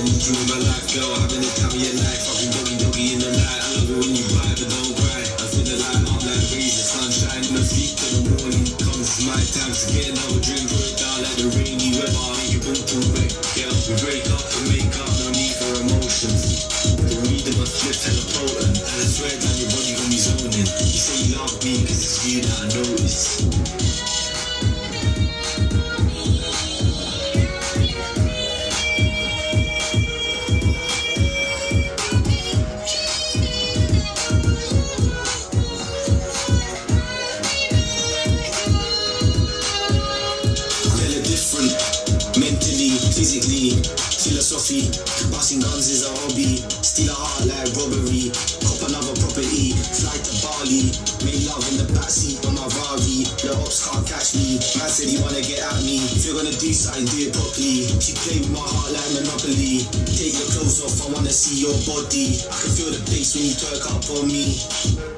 spend the time of your life. Fucking doggy doggy in the night. I love it when you cry, but don't cry. I feel the light up like rays of sunshine. My feet to the morning comes. My time to get another drink. Put it down like the rainy weather. Make you boom boom wet, girl. We break up and make up. No need for emotions. The weed in my flip hella potent. And I swear down your body zoning. You physically, philosophy. Busting guns is a hobby. Steal a heart like robbery. Cop another property. Fly to Bali. Make love in the backseat of my Rari. The ops can't catch me. Man said he wanna get at me. If you're gonna do something, do it properly. She play with my heart like Monopoly. Take your clothes off, I wanna see your body. I can feel the bass when you twerk up on me.